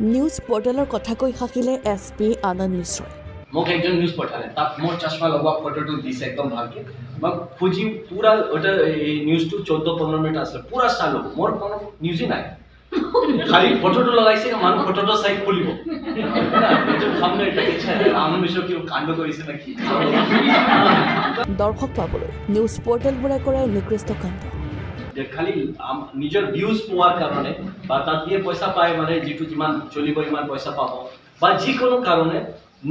News পৰ্টেলৰ কথা কৈ সাকিলে এছ পি আনন্দ মিশ্ৰই। মোক একজন নিউজ পঠালে তাত মোৰ চশমা লগোৱা ফটোটো দিছে একদম ভালকে। মই খুঁজি পুৰা ওটা এই নিউজটো চৌধ্য পোন্ধৰ মিনিট আছে পুৰা চালো মোৰ কোনো নিউজেই নাই। খালি ফটোটো লগাইছে মানুহ ফটোটো চাই খুলিব। সামনে আনন্দ মিশ্ৰ কিয় কাণ্ড কৰিছে নেকি? দৰ্শক পাবলৈ নিউজ পৰ্টেলবোৰে কৰে নিকৃষ্ট কাণ্ড। যে খালি নিজৰ ভিউজ পোৱাৰ কাৰণে বা তাত দিয়ে পইচা পায় মানে যিটো যিমান চলিব ইমান পইচা পাব। বা যিকোনো কাৰণে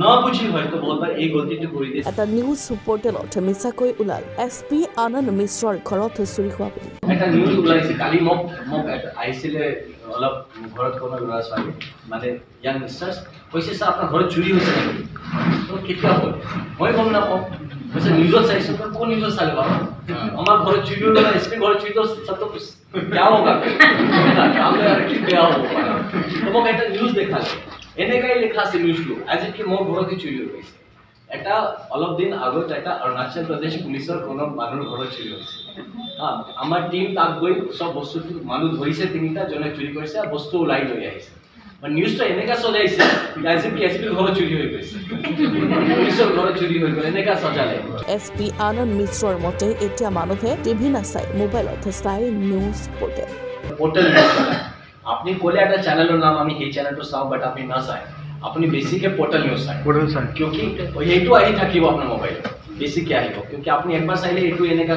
নবুজি হয়তো বহুতবাৰ এই গলতিটো কৰি দিয়ে। এটা নিউজ পৰ্টেলত মিছাকৈ ওলাল। এছ পি আনন্দ মিশ্ৰৰ ঘৰত চুৰি হোৱা বুলি। এটা নিউজ ওলাইছে কালি মোক মোক এটা আহিছিলে অলপ ঘৰত কোনো ল'ৰা ছোৱালী মানে ইয়াং মিষ্টাৰ্ছ কৈছে ছাৰ আপোনাৰ ঘৰত চুৰি হৈছে নেকি? তো কেতিয়া হ'ল? মই গম নাপাওঁ। কৈছে নিউজত চাইছোঁ কোন নিউজত চালে বাৰু আমাৰ ঘৰত চুৰি হ'ল না এছ পি ঘৰত চুৰি হ'ল সব তো বেয়া কি বেয়া হ'ব মোক এটা নিউজ দেখালে এনেকাই লিখা আছে নিউজটো ইট কি মোৰ ঘৰতে চুৰি হৈ গৈছে এটা অলপ দিন আগত এটা অৰুণাচল প্ৰদেশ পুলিচৰ কোনো মানুহৰ ঘৰত চুৰি হৈছে আমাৰ টিম তাত গৈ চব বস্তুটো মানুহ ধৰিছে তিনিটা জনে চুৰি কৰিছে বস্তু ওলাই লৈ আহিছে নিউজটো এনেকা সজাইছে এজ ইফ এছ পিৰ ঘৰত চুৰি হৈ গৈছে পুলিচৰ ঘৰত চুৰি হৈ গ'ল এনেকা সজালে এছ পি আনন্দ মিশ্ৰৰ মতে এতিয়া মানুহে টিভি নাচাই মোবাইলত চাই নিউজ পৰ্টেল চালায় আপনি কোলে একটা চ্যানেলের নাম আমি সেই চ্যানেলটো চাওঁ বাট আপনি না চায় আপুনি বেছিকে পোর্টাল নিউজ চায় পৰ্টেল চাই কিউকি সেইটো আহি থাকিব আপোনাৰ মোবাইলত বেছিকে আহিব কিউকি আপুনি একবাৰ চাইলে এইটো এনেকা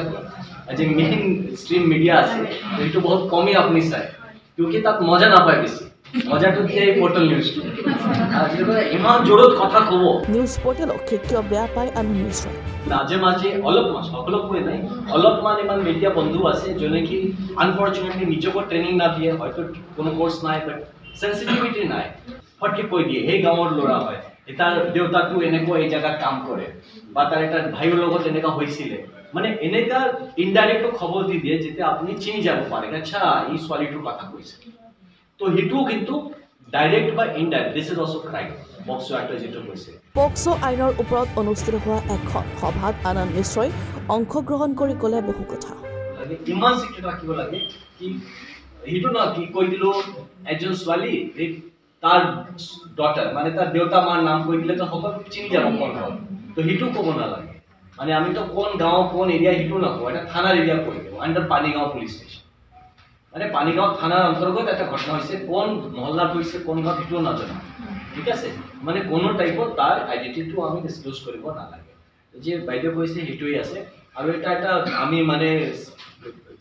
যে মেইন ষ্ট্ৰীম মিডিয়া আছে সেইটো বহুত কমেই আপুনি চায় কিউকি তাত মজা নাপায় বেছি মজাটো ইমান জোৰত কথা ক'ব। নিউজ পৰ্টেলক কিয় বেয়া পায় আনন্দ মিশ্ৰই মাজে মাজে অলপমান সকলোকৈ নাই অলপমান ইমান মিডিয়া বন্ধু আছে যোনে কি আনফৰ্চুনেটলি নিজকো ট্ৰেইনিং না হয়তো কোনো কোৰ্চ নাই বাট চেঞ্চিটিভিটি নাই। ফটকে কৈ দিয়ে সেই গাঁৱৰ ল'ৰা হয় তাৰ দেউতাকটো এনেকুৱা এই জেগাত কাম কৰে বা তাৰ এটা ভাইৰ লগত এনেকুৱা হৈছিলে। মানে এনেকা ইনডাইৰেক্ট খবৰ দি দিয়ে যেতিয়া আপুনি চিনি যাব পাৰে আচ্ছা এই ছোৱালীটোৰ কথা কৈছে। তো সেইটোও কিন্তু ডাইৰেক্ট বা indirect this is also' crime POCSO act যিটো কৈছে। পক্সো আইনৰ ওপৰত অনুষ্ঠিত হোৱা এখন সভাত আনন্দ মিশ্ৰই অংশগ্ৰহণ কৰি ক'লে বহু কথা। ইমান চিক্ৰেট ৰাখিব লাগে কি সেইটো ন কি কৈ দিলো এজন ছোৱালী তাৰ ডটাৰ মানে তাৰ দেউতা মাৰ নাম কৈ দিলে তো সকলো চিনি যাব কোন হয় তো সেইটো ক'ব নালাগে। মানে আমিতো কোন গাঁও কোন এৰিয়া সেইটো নকওঁ এটা থানাৰ এৰিয়া কৈ দিওঁ আণ্ডাৰ পানীগাঁও পুলিচ ষ্টেচন মানে পানীগাঁও থানার অন্তর্গত একটা ঘটনা হয়েছে কোন মহল্লা হৈছে, কোন গাঁৱত সেইটোও নাজানো। ঠিক আছে? মানে কোনো টাইপৰ তাৰ আইডেন্টিটিও আমি ডিছক্ল'জ কৰিব নালাগে। যে বাইদেউ কৈছে সেইটোৱে আছে। আৰু এটা এটা আমি মানে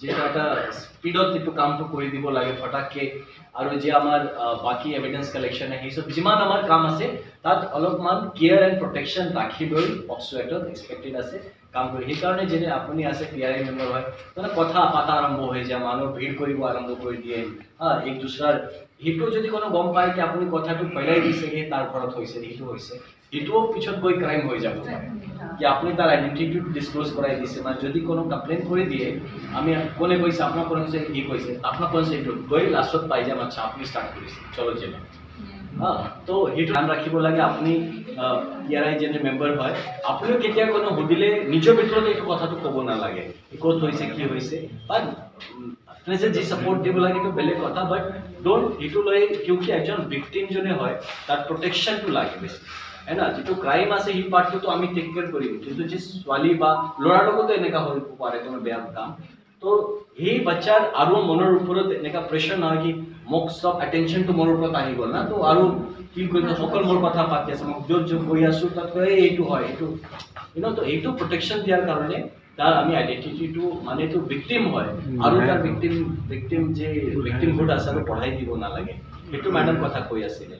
যিটো এটা স্পীডত এইটো কামটো কৰি দিব লাগে ফটাককে আৰু যে আমাৰ আহ, বাকী এভিডেন্স কালেকশ্যন সেই চব যিমান আমাৰ কাম আছে তাত অলপমান কেয়াৰ এণ্ড প্ৰটেকশ্যন ৰাখি লৈ এক্টত এক্সপেক্টেড আছে কাম কৰি সেইকাৰণে যেনে আপুনি আছে পি আৰ আই মেম্বাৰ হয় মানে কথা পাতা আৰম্ভ হৈ যায় মানুহ ভিৰ কৰিব আৰম্ভ কৰি দিয়ে হা এক দুসৰাৰ সেইটো যদি কোনো গম পায় কি আপুনি কথাটো পেলাই দিছে কি তাৰ ঘৰত হৈছে সেইটো হৈছে সেইটোও পিছত গৈ ক্ৰাইম হৈ যাব কি আপুনি তাৰ আইডেণ্টিটিটো ডিছক্ল'জ কৰাই দিছে মানে যদি কোনো কমপ্লেইন কৰি দিয়ে আমি কোনে কৈছে আপোনাক কোনে কৈছে কি কৈছে আপোনাক কৈছে এইটো গৈ লাষ্টত পাই যাম আচ্ছা আপুনি ষ্টাৰ্ট কৰিছে চলো জেলে হা তো সেইটো ধ্যান ৰাখিব লাগে আপুনি পি আৰ আই যেনে মেম্বাৰ হয় আপুনিও কেতিয়া কোনো সুধিলে নিজৰ ভিতৰত এইটো কথাটো ক'ব নালাগে ক'ত হৈছে কি হৈছে বা আপুনি যে ছাপৰ্ট দিব লাগে এইটো বেলেগ কথা বাট ডোণ্ট সেইটো লৈ কিউকি এজন ভিক্টিম যোনে হয় তাত প্ৰটেকশ্যনটো লাগে বেছি। হয় না? যিটো ক্ৰাইম আছে সেই পাৰ্টটোতো আমি টেক কেয়াৰ কৰিম। কিন্তু যে ছোৱালী বা ল'ৰাৰ লগতো এনেকুৱা হৈ পাৰে কোনো বেয়া কাম। তো সেই বাচ্চাৰ আৰু মনৰ ওপৰত এনেকুৱা প্ৰেছাৰ নহয় কি মোক চব এটেনশ্যনটো মোৰ ওপৰত আহি গ'ল না। তো আৰু কি কৰিব সকলো মোৰ কথা পাতি আছে মোক য'ত য'ত গৈ আছোঁ তাত এইটো হয় এইটো। ন' তো এইটো প্ৰটেকশ্যন দিয়াৰ কাৰণে তাৰ আমি আইডেণ্টিটিটো মানে এইটো ভিক্টিম হয়। আৰু তাৰ ভিক্টিম ভিক্টিম যে ভিক্টিমহুড আছে আৰু পঢ়াই দিব নালাগে। সেইটো মেডাম কথা কৈ আছিলে।